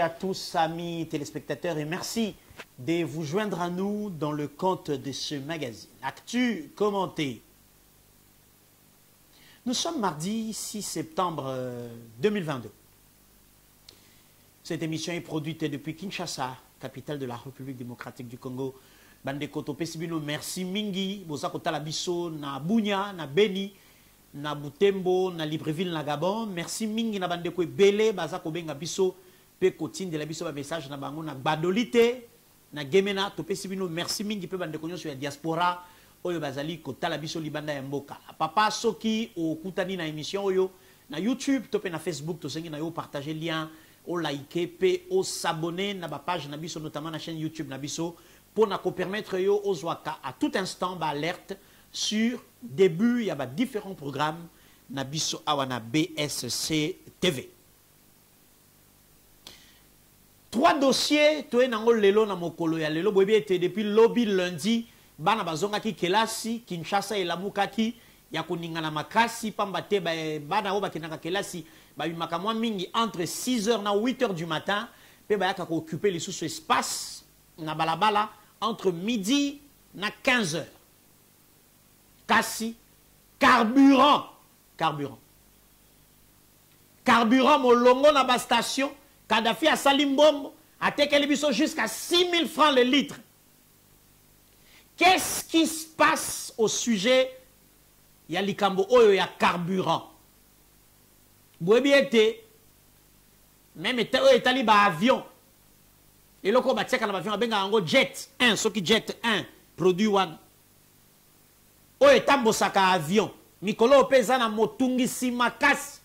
à tous, amis téléspectateurs, et merci de vous joindre à nous dans le compte de ce magazine. Actu commenté. Nous sommes mardi 6 septembre 2022. Cette émission est produite depuis Kinshasa, capitale de la République démocratique du Congo. Bande Koto Pesibino, merci Mingi, Bozakota Labiso, na Bunya, na Beni, na Butembo, na Libreville, na Gabon. Merci Mingi na bande ko Bele, Bazako Benga Biso, pe kotinde la biso ba message na bango na Badolite, na Gemena, to Pesibino, merci Mingi pe bande konyo sur la diaspora, oyo bazali biso libanda ya mboka. Papa soki okutani na émission oyo. Na YouTube, to na Facebook, to sengi na yo partager lien au liker pe au s'abonner na ba page na biso notamment na chaîne YouTube na biso pour na ko permettre yo aux waka à tout instant ba alerte sur début il y a ba différents programmes na biso awa na BSC TV trois dossiers to nango lelo na mokolo ya lelo boyebi ete depuis lobby lundi bana bazongaki kelasi Kinshasa elamukaki ya koningana makasi pamba te bana oyo bakendaka kelasi babimaka mwa mingi entre 6 heures na 8 heures du matin mpe bayaka kooccupe lisusu espace na balabala entre midi na 15 heures. Kasi carburant carburant. Carburant molongo na bastation kadafi asali mbongo atekeli biso jusqu'à 6 000 francs le litre. Qu'est-ce qui se passe au sujet? Ya likambo oyo ya carburant. Boyebi ete meme oyo etali baavion eloko oyo batiaka na baavion babengaka yango jet 1 soki jet 1 produit wana oyo etambosaka avion. Mikolo oyo mpe eza na motungisi makasi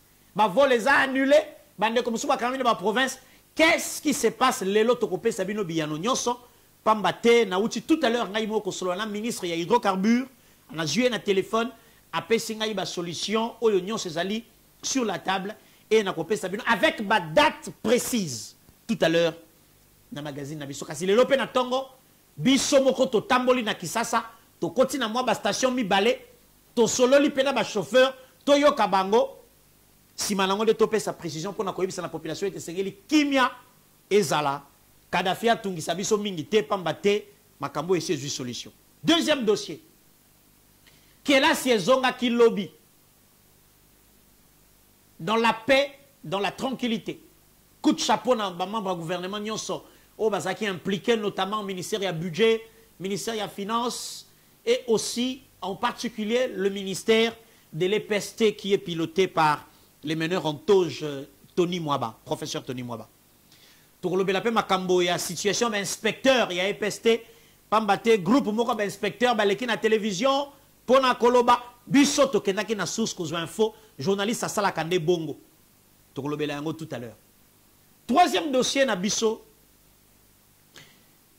bavole eza annule bandeko mosusu bakangamini baprovince qu'est-ce qui se passe? Lelo tokopesa bino biyano nyonso pamba te nauti tout à l'heure ngai moko kosolola na ministre ya hydrocarbure nazwi ye na telefone apesi ngai basolution oyo nyonso ezali sur la table et nakopesa bino avec badate précise. Tout à l'heure na magazine na biso kasi lelo mpe na ntongo biso moko totamboli na kisasa tokoti na mwa bastation mibale tosololi mpe na bachauffeur toyoka bango nsima nango nde topesa précision mpona koyebisa na population ete esengeli kimia ezala. Kadafi atungisa biso mingi te pamba te makambo oyo esi ezwi solution. Deuxième dossier. Kelasi ezongaki lobi dans la paix dans la tranquillité. Coup de chapeau na bamembre ya gouvernement nyonso. Oyo bazalaki impliqué notamment ministère ya budget ministère ya finance et aussi en particulier le ministère de l'EPST qui est piloté par le meneur en toge Tony Mwaba professeur Tony Mwaba. Tokolobela mpe makambo ya situation bainspecteur ya EPST pamba te groupe moko bainspecteur baleki na télévision mpo na koloba biso tokendaki na source kozwa info journaliste asalaka nde bongo. Tokolobela yango tout à l'heure. Troisième dossier na biso.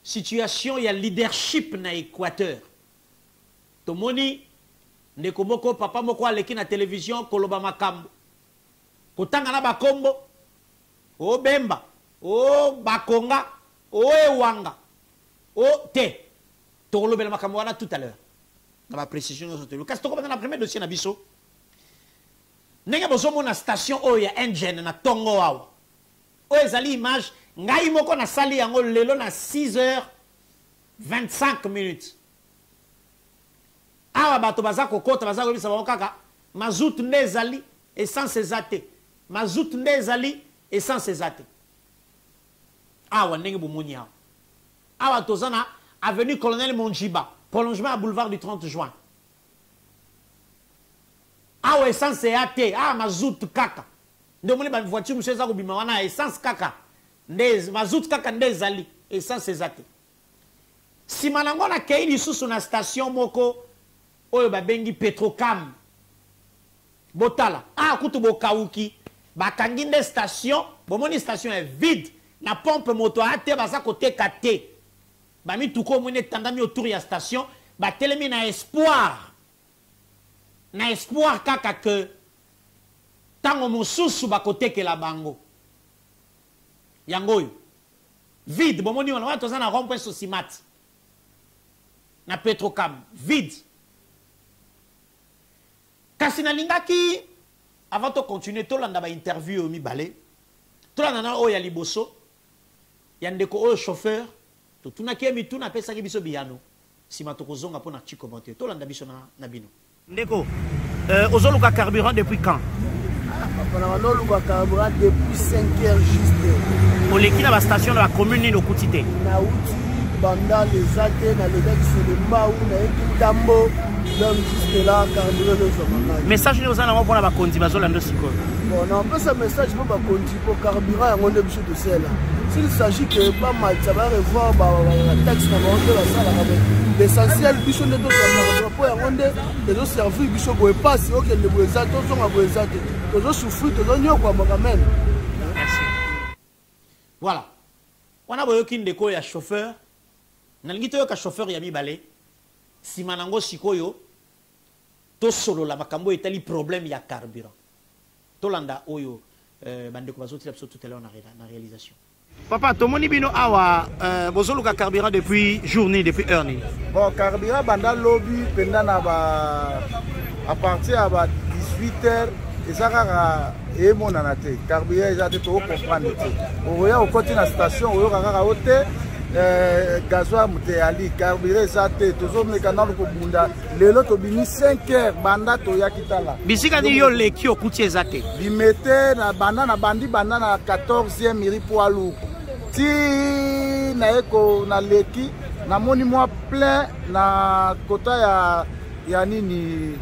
Situation ya leadership na équateur. Tomoni ndeko moko papa moko aleki na télévision koloba makambo kotanga na bakombo obemba o bakonga o te tokolobela makambo wana tout à l'heure. Na baprécision nyonso toyebi kasi tokobanda na premier dossier na biso ndenge bozomona station oyo ya engine na ntongo awa. Oyo ezali image ngai moko nasali yango lelo na 6 heures 25 minutes. Awa bato baza kokota baza koyebisa bango kaka mazut nde ezali essence eza te mazut nde ezali essence eza te. Awa ndenge bomoni awa. Awa toza na avenue colonel monjiba prolongement ya boulevard du 30 juin. Awa essence eya te. Awa mazut kaka. Nde omoni bavoiture mosusu eza kobima wana ya essence kaka. Nde mazut kaka nde ezali essence eza te. Nsima nango nakei lisusu na station moko oyo babengi petrocam. Botala. Ah kutu bokauki bakangi nde station bomoni station ya vide. Na pompe moto aya te baza koteka te. Bamituka omoni etandami autour ya station batelemi na espoir. Na espoir kaka ke ntango mosusu bakotekela bango. Yango oyo. Vide bomoni wana wana toza na rond point sosimati na petrocam. Vide. Kasi nalingaki avant tocontinue tolanda bainterview oyo mibale tolanda na oyo ya liboso ya ndeko oyo chauffeur totunaki ye mituna apesaki biso biyano. Nsima tokozonga mpo na ti commentaire tolanda biso na, na bino. Ndeko euh, ozoluka carburant depuis quand? Napona noluka carburant depuis 5 heures juste. Oleki na bastation na nalekaki selembau nayeki ntambo donc juste là carburant ngai message nini oza nango mpona bakonzi bazolanda sikoyo. Bon napesa message mpo bakonzi mpo carburant yango nde biso tosala s'il s'agit ke bamatisa barevoir bataxe na bango nde basalaka l'essentiel biso nde tozalaka mpo yango nde ezoservir biso boye pasi okende boye eza tozonga boye eza te tozosouffrir tozonyokwamaka meme voilà. Wana boyoki ndeko ya chauffeur. Nalingi toyoka chauffeur ya mibale nsima nango sikoyo tosolola makambo etali problème ya carburant. Tolanda oyo euh, bandeko bazotila biso tout à l'heure na, na réalisation. Papa tomoni bino awa euh, bozoluka carburant depuis journée depuis heure nini bon carburant banda lobi mpenza na ba a partir ya ba 18 heures eza kaka emonana te. Carburant eza te tokocomprendre te. Okoya okoti na station oyoka kaka o te gazoil moto eyali carburant eza te. Tozomeka nano kobunda. Lelo tobimi 5 heures banda toyaki tala. Bisika nini yo leki okuti eza te? Bimete na banda na bandi banda na 14e miri poids lourd ti naye ko naleki namoni mwa plein na kota ya ya nini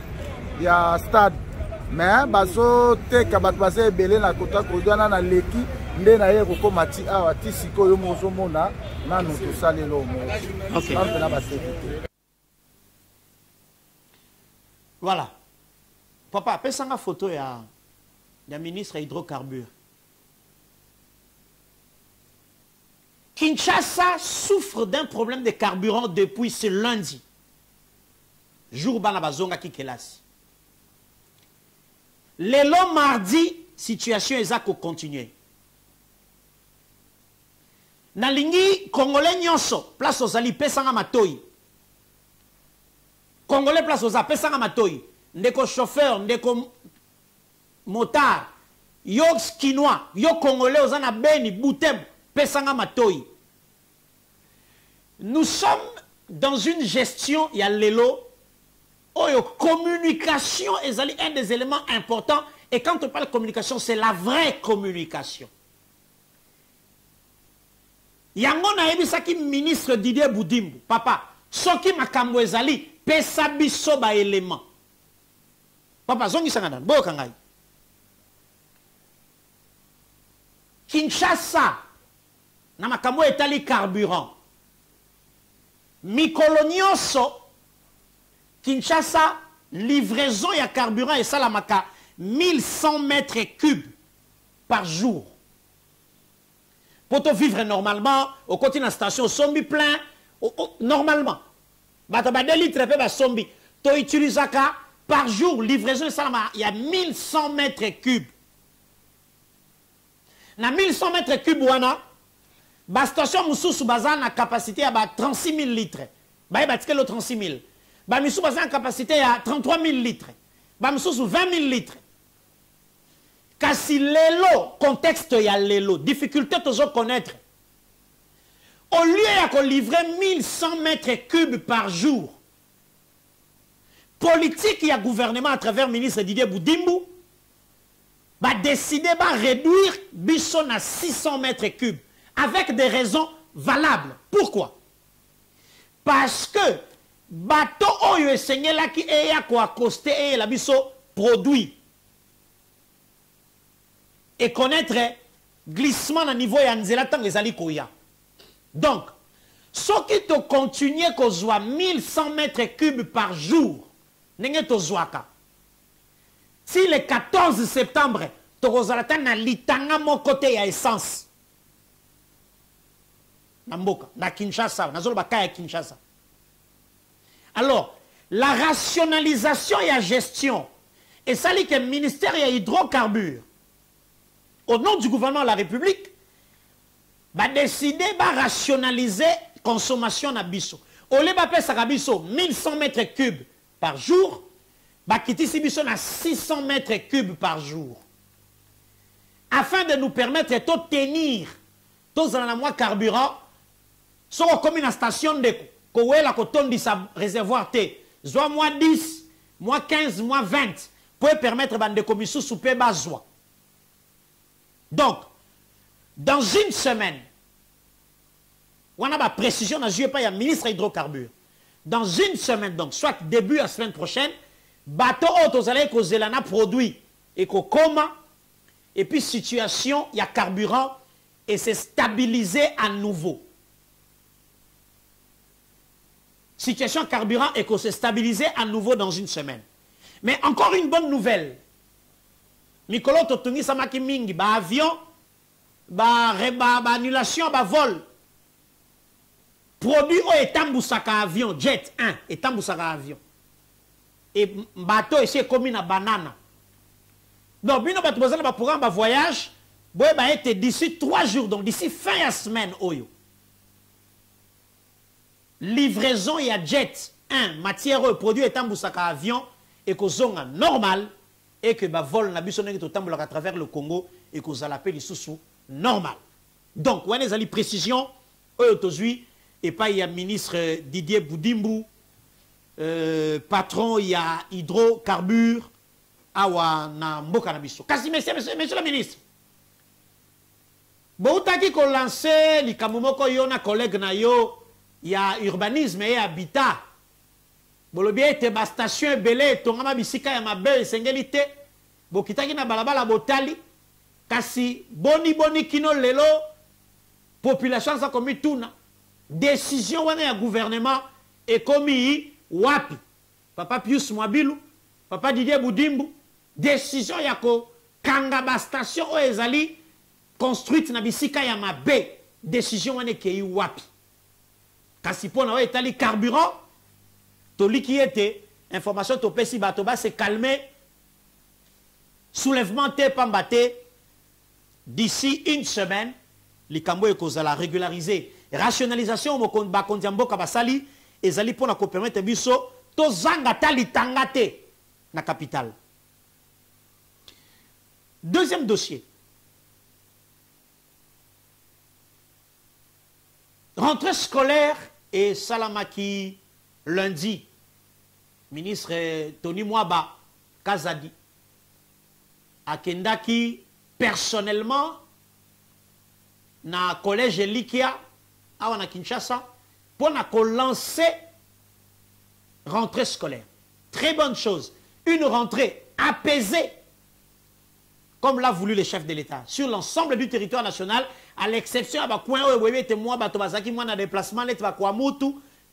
ya stade. Me bazoteka bato baza ebele na kota kodi wana naleki nde naye kokóma ti awa ti sikoyo mo ozomona nanu tosali elomo mpena basekite voilà papa apesanga photo ya ya ministre ya hydrocarbure Kinshasa souffre d'un problème de carburant depuis ce lundi. Jour bana bazonga ki kelasi. Lelo mardi, situation ezako continuer. Nalingi Congolais nyonso, place ozali pesanga matoi. Congolais place oza pesanga matoi. Ndeko chauffeur, ndeko motard, yo kinois, yo Congolais oza na Beni, Butembo, pesanga matoi. Nous sommes dans une gestion, il y a l'élo, oh, communication est un des éléments importants. Et quand on parle communication, c'est la vraie communication. Yango nayebisaki ministre didier budimbu papa soki makambo ezali pesa biso baelema papa zongisanga nani boyoka ngai. Kinshasa na makambo etali carburant. Mikolo nyonso kinshasa livraison ya carburant esalamaka 1100 mètres cubes par jour po tovivre normalement okoti na station osombi plein normalement. Bato ba 2 litre mpe basombi toutilisaka par jour livraison esalama ya 1100 mètres cubes. Na 1100 mètres cubes wana bastation mosusu baza na capacité ya ba 36 000 litres. Baye batikeli 36 000 bamisusu baza na capacité ya 33 000 litres. Bamosusu 20 000 litres kasi lelo contexte ya lelo difficulté tozoconnaître au lieu ya kolivre 1100 mètres cubes par jour politique ya gouvernement à travers ministre didier boudimbu badécide baréduire biso na 600 mètres cubes avec des raisons valables. Pourquoi? Parce que bato oyo esengelaki eya koakoste eyela biso produit et connaître glissement na niveau ya nzela ntango ezali koya donc soki tokontinue kozwa 1100 mètres cubes par jour ndenge tozwaka si le 14 septembre tokozala ta na litanga moko te ya essence. Na na kinshasa nazoloba ka kinshasa. Alors la rationalisation ya gestion. Esali ke ministère ya hydrocarbure au nom du gouvernement de la République, va décider de rationaliser consommation na biso. Au lieu de biso 1100 mètres cubes par jour, va quitter biso na 600 mètres cubes par jour. afin de nous permettre de tenir tozala na mwa carburant soki okomi na station ndeko kowela kotondisa réservoir te zwa mwa 10 mwa 15 mwa 20 mpo epermettre bandeko misusu mpe bazwa donc dans une semaine wana baprécision nazwi epai ya ministre ya hydrocarbure dans une semaine donc soit début ya semaine prochaine bato oyo tozalaki kozela na produit ekokoma et puis situation ya carburant et se stabiliser à nouveau. Situation carburant et qu'on se stabiliser à nouveau dans une semaine. Mais encore une bonne nouvelle mikolo totungisamaki mingi. Baavion baannulation ba, ba bavol produit oyo etambusaka avion jet 1 etambusaka avion. E bato esi ekomi na banana. Donc bino bato boza na baprogramme bavoyage boyeba ete d'ici 3 jours donc d'ici fin ya semaine oyo. Livraison ya jet 1 matière oyo produit etambusaka avion ekozonga normal et que bavol na biso ndenge totambolaka à travers le congo ekozala mpe lisusu normal. Donc wana ezali précision oyo tozwi epai ya ministre didier boudimbu euh, patron ya hydrocarbure awa na mboka na biso. Kasi monsieur, monsieur, monsieur le ministre boutaki kolanse likambo moko yo na collègue na yo ya urbanisme e habitat bolobi ete bastation ebele etongama bisika ya mabe esengeli te. Bokitaki na balabala botali. Kasi boni boni kino lelo population aza komituna décision wana ya gouvernement ekomi wapi? Papa pius mwabilu papa didier budimbu décision ya kokanga bastation oyo ezali construite na bisika ya mabe. Décision wana ekei wapi? Kasi mpo na oyo etali carburant toliki ete information topesi bato base calme soulèvement te pamba te d'ici une semaine likambo ekozala régularisé rationalisation bakonzi ya mboka basali ezali mpona kopermettre biso tozanga ata litanga te na capitale deuxième dossier. Rentrée scolaire et salamaki lundi ministre tony mwaba kazadi akendaki personnellement na collège likia awa na kinshasa mpo na kolancer rentrée scolaire. Très bonne chose. Une rentrée apaisée comme l'a voulu le chef de l'état. Sur l'ensemble du territoire national à l'exception bato bazalaki mwa na déplacement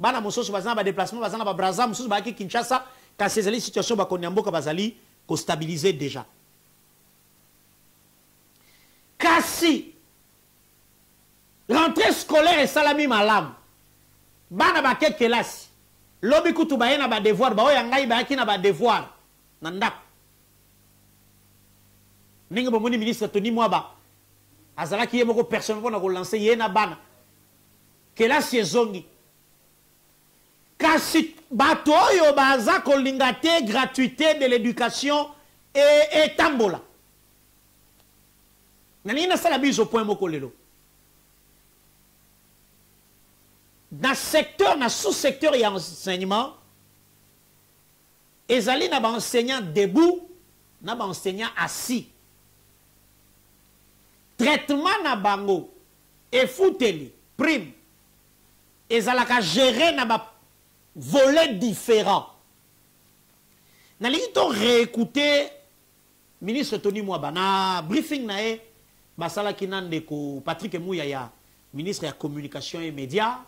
bana mosusu baza na badéplacement baza na babraza mosusu bayaki kinshasa. Kasi ezali situation bakonzi ya mboka bazali kostabilize déjà. Kasi rentrée scolaire esalami malamu. Bana bake kelasi. Lobi kutu baye na badevoir baoyo ya ngai bayaki na badevoir na ndako. Ndenge bomoni ministre tony mwaba azalaki ye moko personnel mpona kolanse ye na bana. Kelasi ezongi kasi bato oyo baza kolinga te gratuité de l'éducation etambola. E nalingi nasala biso point moko lelo? Na secteur na sous-secteur ya enseignement ezali na baenseignant debout na baenseignant assis. Traitement na bango efuteli prime ezalaka géré na bavolet différent. Nalingi to réécouter ministre tony mwaba na briefing na ye basalaki na ndeko patrik ministre ya communication et média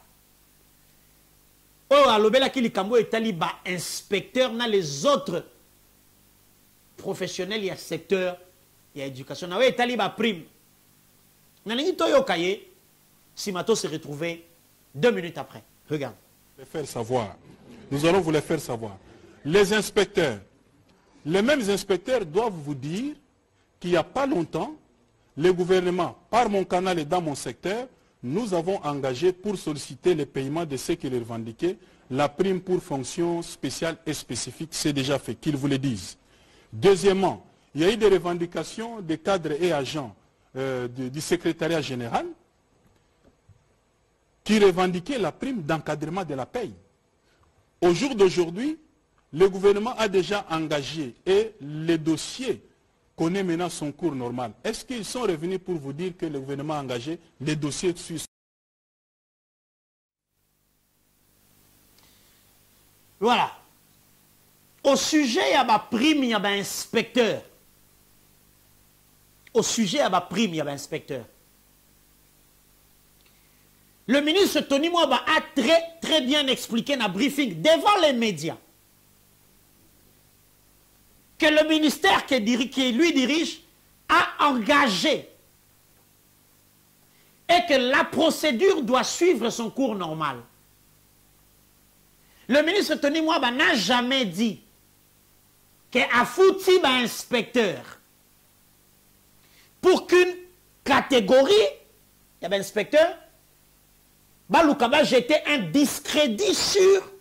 oyo alobelaki likambo etali bainspecteur na les autres professionnels ya secteur ya éducation. Na oyo etali baprime nalingi toyoka ye nsima to se retrouver deux minutes après. Regarde les faire savoir. Nous allons vous les faire savoir. Les inspecteurs. Les mêmes inspecteurs doivent vous dire qu'il n'y a pas longtemps le gouvernement, par mon canal et dans mon secteur, nous avons engagé pour solliciter le paiement de ce qu'il revendiquait, la prime pour fonction spéciale et spécifique, c'est déjà fait, qu'ils vous le disent. Deuxièmement, il y a eu des revendications des cadres et agents euh, du secrétariat général qui revendiquait la prime d'encadrement de la paye. Au jour d'aujourd'hui, le gouvernement a déjà engagé et le dossier connaît maintenant son cours normal. Est-ce qu'ils sont revenus pour vous dire que le gouvernement a engagé les dossiers suisses Voilà. Au sujet, il y a ma prime, il y a ma inspecteur. Au sujet, il y a ma prime, il y a ma inspecteur. Le ministre Tony Mwaba a très, très bien expliqué dans le briefing devant les médias que le ministère qui, lui dirige a engagé et que la procédure doit suivre son cours normal. Le ministre Tony Mwaba n'a jamais dit qu'à foutu un inspecteur pour qu'une catégorie, il y inspecteur, Baloukaba jetait un discrédit sur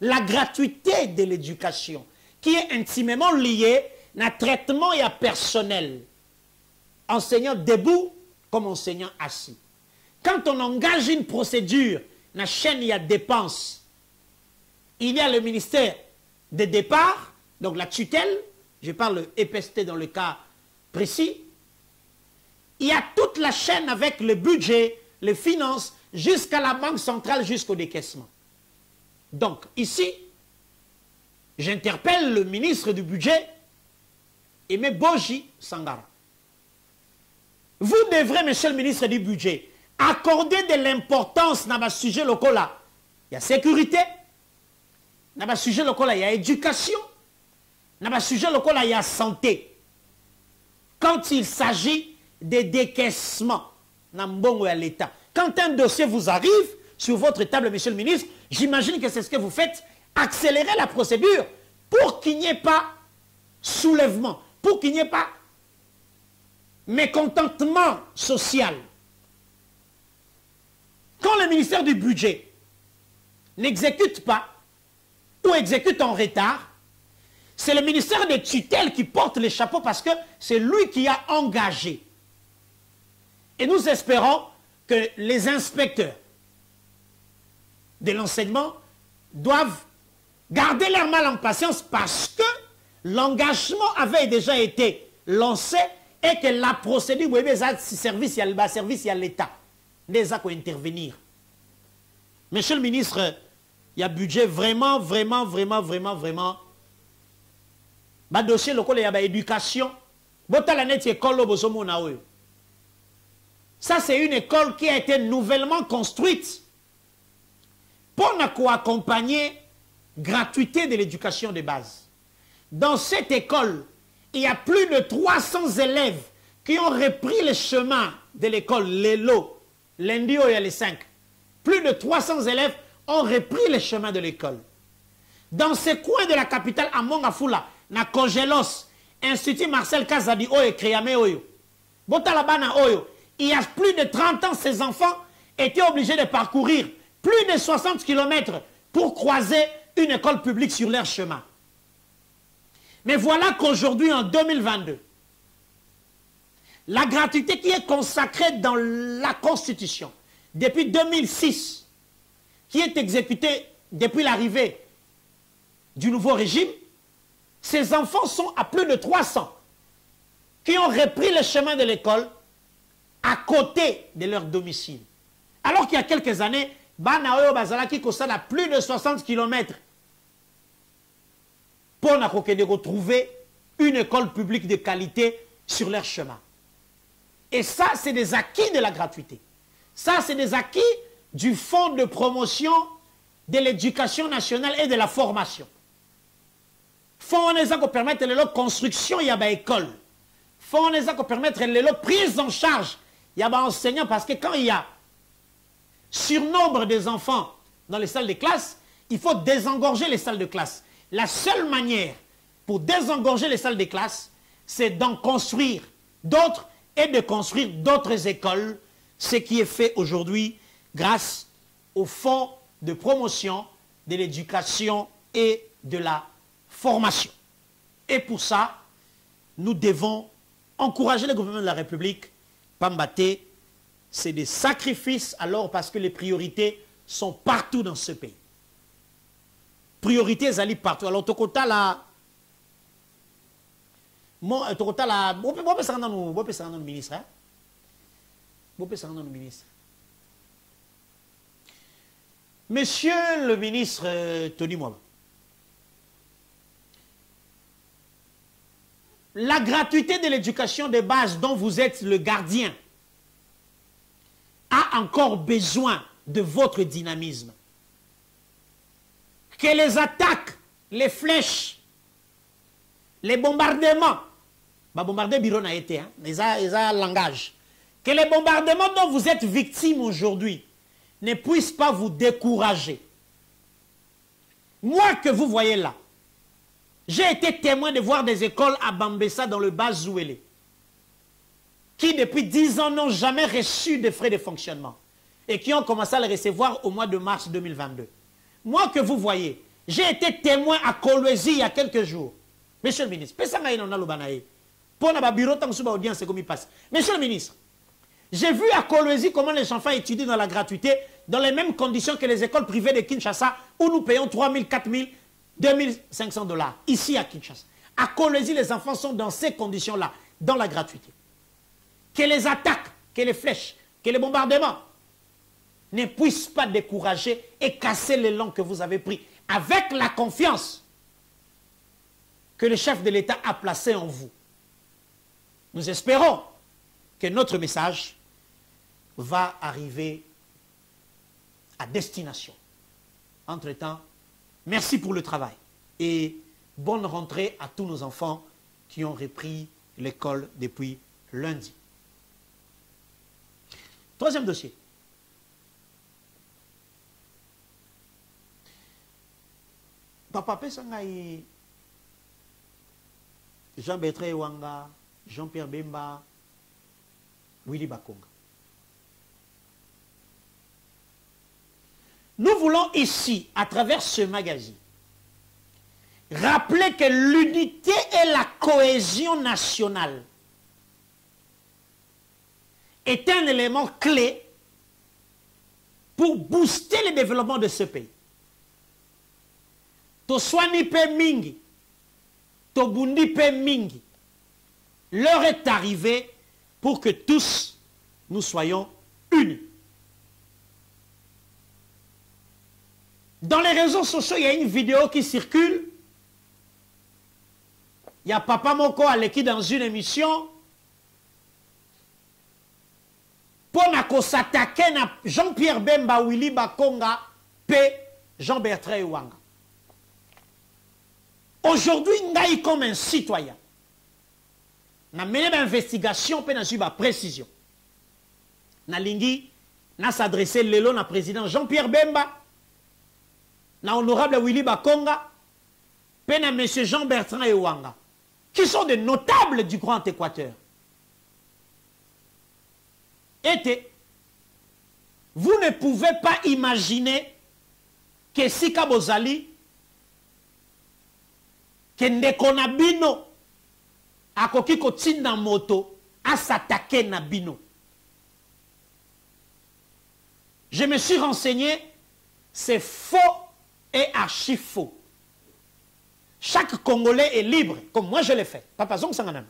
la gratuité de l'éducation, qui est intimement liée à traitement et à personnel. Enseignant debout comme enseignant assis. Quand on engage une procédure, la chaîne, il y a dépenses. Il y a le ministère de départ, donc la tutelle, je parle EPST dans le cas précis. Il y a toute la chaîne avec le budget, les finances, jusqu'à la banque centrale, jusqu'au décaissement. Donc, ici, j'interpelle le ministre du budget, Aimé Boji Sangara. Vous devrez, monsieur le ministre du budget, accorder de l'importance dans le sujet local. Il y a sécurité, dans le sujet local il y a éducation, dans le sujet local il y a santé. Quand il s'agit des décaissements, dans l'État, quand un dossier vous arrive sur votre table, monsieur le ministre, j'imagine que c'est ce que vous faites, accélérer la procédure pour qu'il n'y ait pas soulèvement, pour qu'il n'y ait pas mécontentement social. Quand le ministère du Budget n'exécute pas ou exécute en retard, c'est le ministère des tutelles qui porte les chapeaux parce que c'est lui qui a engagé. Et nous espérons que les inspecteurs de l'enseignement doivent garder leur mal en patience parce que l'engagement avait déjà été lancé et que la procédure, vous voyez, service, il y a service, il y a l'État. Les intervenir. Monsieur le ministre, il y a budget vraiment, vraiment, vraiment, vraiment, vraiment. Ma dossier local, il y a l'éducation. Bota net école, ça, c'est une école qui a été nouvellement construite pour accompagner gratuité de l'éducation de base. Dans cette école, il y a plus de 300 élèves qui ont repris le chemin de l'école, les lots, lundi il les 5. Plus de 300 élèves ont repris le chemin de l'école. Dans ce coin de la capitale, à Mongafula, na Congelos, Institut Marcel Kazadi Oyo, Kriame Oyo, Botalabana Oyo, il y a plus de 30 ans, ces enfants étaient obligés de parcourir plus de 60 km pour croiser une école publique sur leur chemin. Mais voilà qu'aujourd'hui, en 2022, la gratuité qui est consacrée dans la Constitution depuis 2006, qui est exécutée depuis l'arrivée du nouveau régime, ces enfants sont à plus de 300 qui ont repris le chemin de l'école à côté de leur domicile. Alors qu'il y a quelques années, Banaoyo Bazalaki a plus de 60 km pour retrouver une école publique de qualité sur leur chemin. Et ça, c'est des acquis de la gratuité. Ça, c'est des acquis du Fonds de promotion de l'éducation nationale et de la formation. Fonds qui permettre la construction, il y a école. Fonds qui permettre la prise en charge il y a des enseignants parce que quand il y a surnombre des enfants dans les salles de classe, il faut désengorger les salles de classe. La seule manière pour désengorger les salles de classe, c'est d'en construire d'autres et de construire d'autres écoles, ce qui est fait aujourd'hui grâce au fonds de promotion de l'éducation et de la formation. Et pour ça, nous devons encourager le gouvernement de la République Pambate, c'est des sacrifices alors parce que les priorités sont partout dans ce pays. Priorités allaient partout. Alors, Tokota là, mo Tokota là, bope bope sangana no, bope sangana no ministre, hein? Bope sangana no ministre. Monsieur le ministre euh, Tony Mwaba, la gratuité de l'éducation de base dont vous êtes le gardien a encore besoin de votre dynamisme. Que les attaques, les flèches, les bombardements, bah bombarder bureau n'a été, hein, les a, les a langage. Que les bombardements dont vous êtes victime aujourd'hui ne puissent pas vous décourager. Moi que vous voyez là, j'ai été témoin de voir des écoles à Bambessa dans le bas Zouélé, qui depuis 10 ans n'ont jamais reçu de frais de fonctionnement et qui ont commencé à le recevoir au mois de mars 2022. Moi que vous voyez, j'ai été témoin à Kolwezi il y a quelques jours. Monsieur le ministre. Monsieur le ministre, j'ai vu à Kolwezi comment les enfants étudient dans la gratuité, dans les mêmes conditions que les écoles privées de Kinshasa, où nous payons 3 000, 4 000, 2500 dollars, ici à Kinshasa. À Kolwezi, les enfants sont dans ces conditions-là, dans la gratuité. Que les attaques, que les flèches, que les bombardements ne puissent pas décourager et casser l'élan que vous avez pris, avec la confiance que le chef de l'État a placée en vous. Nous espérons que notre message va arriver à destination. Entre-temps, merci pour le travail et bonne rentrée à tous nos enfants qui ont repris l'école depuis lundi. Troisième dossier. Papa Pesangai, Jean-Bertrand Wanga, Jean-Pierre Bemba, Willy Bakonga. Nous voulons ici, à travers ce magazine, rappeler que l'unité et la cohésion nationale est un élément clé pour booster le développement de ce pays. Toswani pe mingi, tobundi pe mingi. L'heure est arrivée pour que tous nous soyons unis. Dans les réseaux sociaux, il y a une vidéo qui circule. Il y a Papa Moko Aleki dans une émission. Pour s'attaquer à Jean-Pierre Bemba, Willy Bakonga, P. Jean-Bertrand Wanga. Aujourd'hui, ngai comme un citoyen. Na mené d'investigation pe na suivi précision. Na lingi na s'adresser lelo na président Jean-Pierre Bemba na honorable Willy Bakonga pe na monsieur Jean-Bertrand Ewanga qui sont des notables du Grand Équateur. Vous ne pouvez pas imaginer que Sika Bozali ke ndeko na bino akoki kotinda moto asatake na bino je me suis renseigné c'est faux et archi faux. Chaque congolais est libre comme moi je l'ai fait. Papa zong sanganana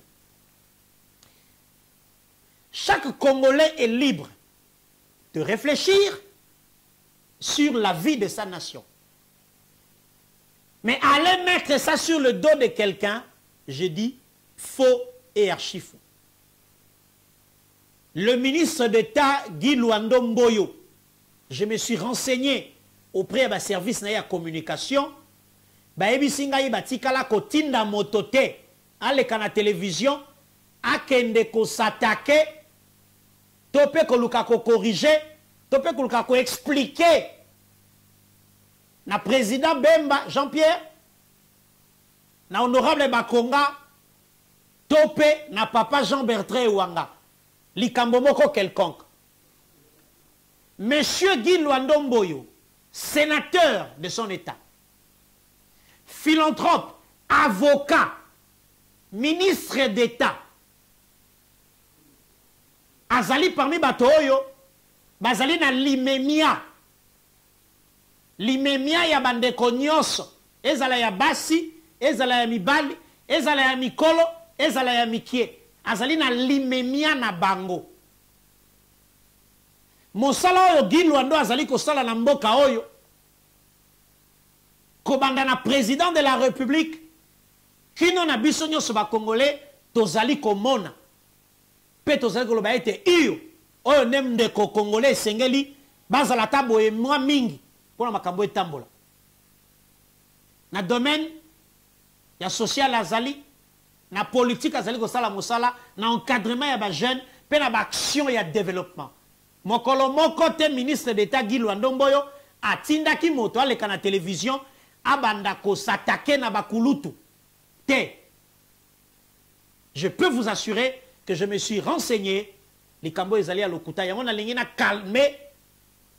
chaque congolais est libre de réfléchir sur la vie de sa nation. Mais aller mettre ça sur le dos de quelqu'un, je dis faux et archi faux. Le ministre d'État Guy Luando Mboyo, je me suis renseigné auprès de ma service de communication, bayebisi ngai batikala kotinda moto te aleka na télévision akende kosatake to mpe koluka kokorige to mpe koluka koexplike na président Bemba Jean-Pierre, na honorable Bakonga, topé na papa Jean-Bertrand Ouanga, likambomoko quelconque. Monsieur Guy Luandomboyo, sénateur de son État, philanthrope, avocat, ministre d'État, azali parmi bato oyo bazali na limemia. Limemia ya bandeko nyonso ezala ya basi ezala ya mibali ezala ya mikolo ezala ya mikie. Azali na limemia na bango mosala oyo gilwando azali kosala na mboka oyo kobanda na président de la république. Kino na biso nyonso bakongole tozali komona. Mpe tozali koloba ete iyo oyo nde ndeko kongole esengeli bazala ata boye mwa mingi mpona makambo etambola. Na domaine ya social azali na politike azali kosala mosala na encadrement ya bajeune mpe na baaction ya développement mokolo moko te ministre d'état gilwando mboyo atindaki moto aleka na télévision abanda kosatake na bakulutu. Te je peux vous assurer que je me suis renseigné. Likambo ezali ya lokuta. Yango nalingi na calme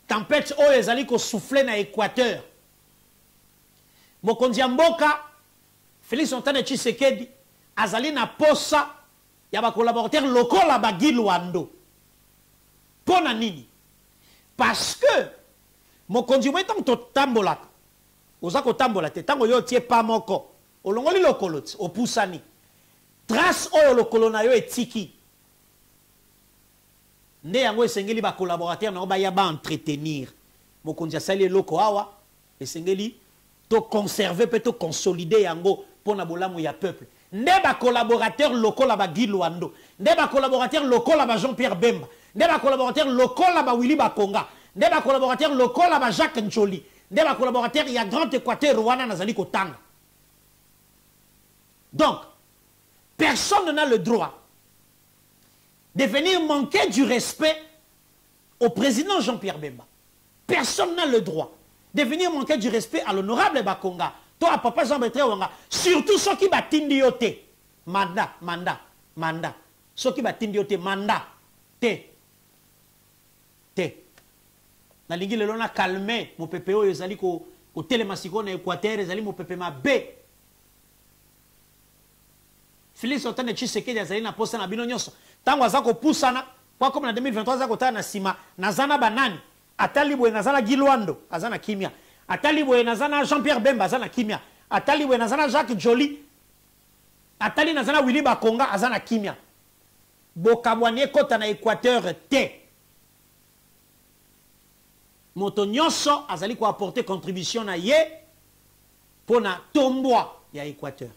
tempête oyo ezali kosouffle na équateur. Mokonzi mboka félix antane tshisekedi azali na posa ya bakolaborateur lokola bagilwando mpo na nini? Parce que mokonzi omoi ntango totambolaka oza kotambola te ntango yo otie pa moko olongoli lokolo ti opusani. Trace oyo lokolo na yo etiki. Nde yango esengeli bakolaborateur na yango baya baentretenir mokonzi asali eloko awa esengeli toconserve mpe toconsolide yango mpo na bolamu ya peuple. Nde bakolaborateur lokola bagilwando nde bakolaborateur lokola ba jean pierre bemba nde bakolaborateur lokola bawili bakonga nde bakolaborateur lokola ba jacques njoli nde bakolaborateur ya grand équateur wana nazali kotanga donc personne n'a le droit de venir manquer du respect au président Jean-Pierre Bemba. Personne n'a le droit de venir manquer du respect à l'honorable Bakonga. Toi, à papa Jean-Bertrand Wanga. Surtout ceux qui battent te. Mandat, mandat, mandat. Ceux qui te, mandat. Nalingi lelo na calme mopepe oyo ezali kotelema sikoyo na équateur ezali mopepe mabe. Félix otane tshisekedi azali na posa na bino nyonso. Ntango aza kopusana po akóma na 2023 aza kotala na nsima naza na banani. Atali boye naza na gilwando aza na kimia. Atali boye naza na jean pierre bemba aza na kimia. Atali boye naza na jacques joli atali naza na willi bakonga aza na kimia. Bokabwani ekɔta na équateur te moto nyonso azali koaporte contribution na ye mpo na tombwa ya équateur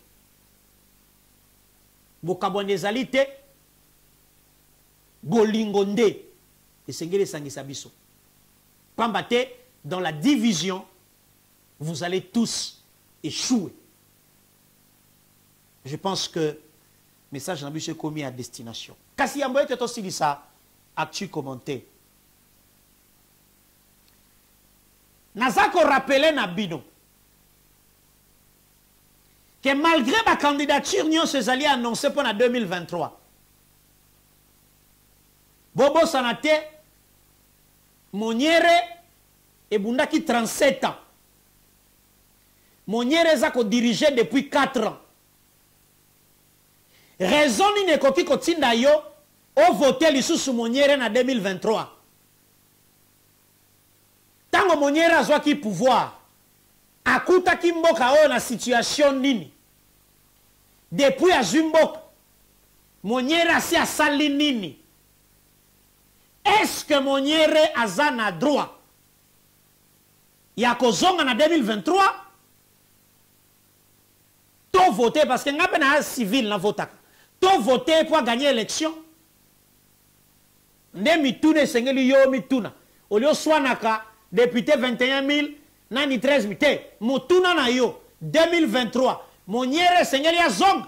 bokabwani ezali te bolingo nde esengeli esangisa biso. Pamba te dans la division vous allez tous échouer. Je pense que message na biso ekomi à destination. Kasi yambo ete tosilisa actu commenté? Naza korapele na bino. Que malgré bacandidature nyonso ezali annonce mpo na 2023 bobosana te moniere ebundaki 37 ans. Moniere eza kodirige depuis 4 ans. Raison nini ekoki kotinda yo ovote lisusu moniere na 2023 ntango moniere azwaki pouvoir akutaki mboka oyo na situation nini? Depuis azwi mboka moniere asi asali nini? Estce moniere aza na droit ya kozonga na 2023 to vote parce que nga mpe na civile navotaka to vote mpo aganye élection nde mituna esengeli yo mituna. Oli oswanaka député 21 000 nani 13 000 te motuna na yo 2023 moniere esengeli azonga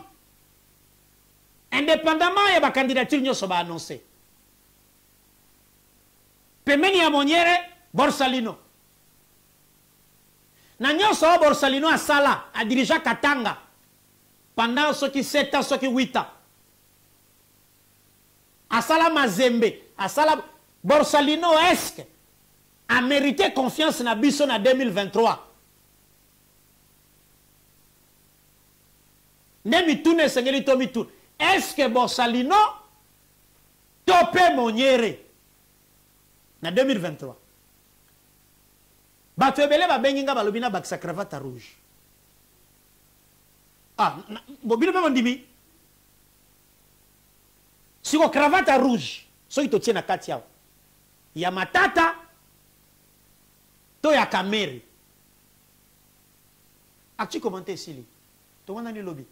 indépendamment ya bacandidature nyonso baannonce pembeni ya moniere borsalino. Na nyonso oyo borsalino asala adirija katanga. Pendant soki 7 ans soki 8 ans. Asala mazembe asala borsalino estce amérité confiance na biso na 2023 nde mituna esengeli to mituna estce borsalino to mpe monyere na 2023 bato ebele babengi nga balobi nabakisa cravate rouge. Ah, na- bo bino mpe bondimi. Siko cravate rouge soki totie na kati awa. Ya matata to ya kamere actu commenté esili tongondani lobi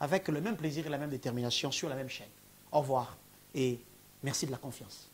avec le même plaisir et la même détermination sur la même chaîne. Au revoir et merci de la confiance